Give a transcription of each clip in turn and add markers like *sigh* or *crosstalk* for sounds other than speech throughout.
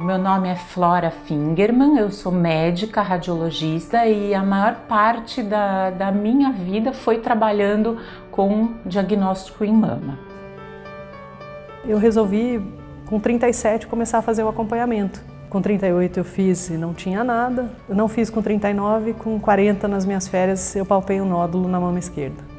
Meu nome é Flora Fingerman, eu sou médica radiologista e a maior parte da, da minha vida foi trabalhando com diagnóstico em mama. Eu resolvi, com 37, começar a fazer o acompanhamento. Com 38 eu fiz e não tinha nada. Eu não fiz com 39, com 40 nas minhas férias eu palpei um nódulo na mama esquerda.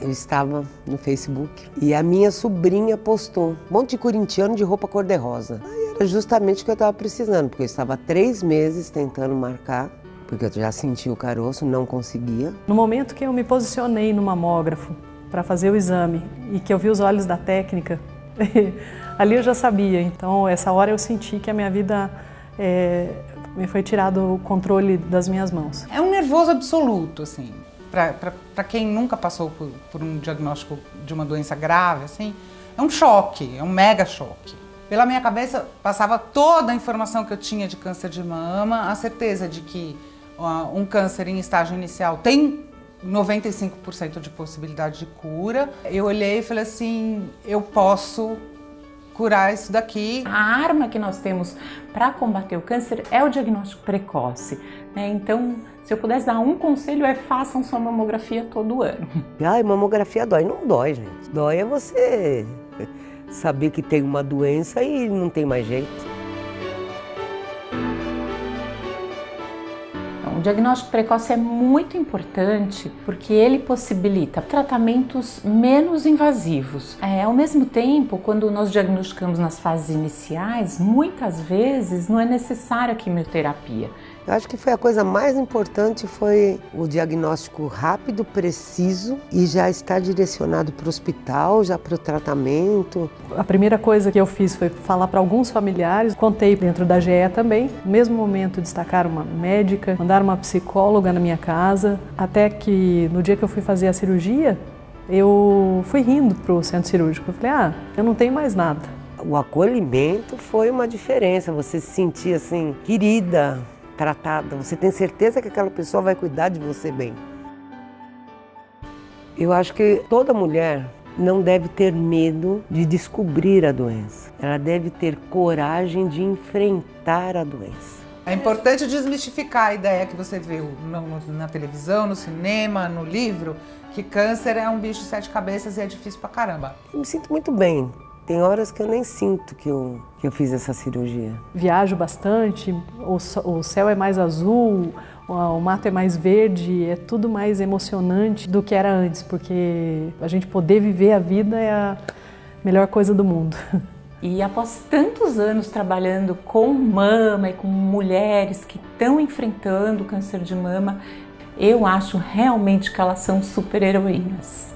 Eu estava no Facebook e a minha sobrinha postou um monte de corintiano de roupa cor-de-rosa. Era justamente o que eu estava precisando, porque eu estava três meses tentando marcar, porque eu já senti o caroço, não conseguia. No momento que eu me posicionei no mamógrafo para fazer o exame e que eu vi os olhos da técnica, *laughs* ali eu já sabia. Então, essa hora eu senti que a minha vida é, me foi tirado o controle das minhas mãos. É um nervoso absoluto, assim. Para quem nunca passou por, por um diagnóstico de uma doença grave, assim, é um choque, é um mega choque. Pela minha cabeça passava toda a informação que eu tinha de câncer de mama, a certeza de que uh, um câncer em estágio inicial tem 95% de possibilidade de cura. Eu olhei e falei assim, eu posso curar isso daqui. A arma que nós temos para combater o câncer é o diagnóstico precoce. Né? Então, se eu pudesse dar um conselho, é façam sua mamografia todo ano. *laughs* Ai, mamografia dói. Não dói, gente. Dói é você saber que tem uma doença e não tem mais jeito. O diagnóstico precoce é muito importante porque ele possibilita tratamentos menos invasivos. É, ao mesmo tempo, quando nós diagnosticamos nas fases iniciais, muitas vezes não é necessária a quimioterapia. Eu acho que foi a coisa mais importante foi o diagnóstico rápido, preciso e já está direcionado para o hospital, já para o tratamento. A primeira coisa que eu fiz foi falar para alguns familiares, contei dentro da GE também. No mesmo momento destacar uma médica, mandar uma psicóloga na minha casa, até que no dia que eu fui fazer a cirurgia, eu fui rindo para o centro cirúrgico. Eu falei, ah, eu não tenho mais nada. O acolhimento foi uma diferença, você se sentia assim, querida, tratada, você tem certeza que aquela pessoa vai cuidar de você bem. Eu acho que toda mulher não deve ter medo de descobrir a doença. Ela deve ter coragem de enfrentar a doença. É importante desmistificar a ideia que você vê na televisão, no cinema, no livro, que câncer é um bicho de sete cabeças e é difícil pra caramba. Eu me sinto muito bem tem horas que eu nem sinto que eu, que eu fiz essa cirurgia. Viajo bastante, o, o céu é mais azul, o mato é mais verde, é tudo mais emocionante do que era antes, porque a gente poder viver a vida é a melhor coisa do mundo. *laughs* E após tantos anos trabalhando com mama e com mulheres que estão enfrentando o câncer de mama, eu acho realmente que elas são super heroínas.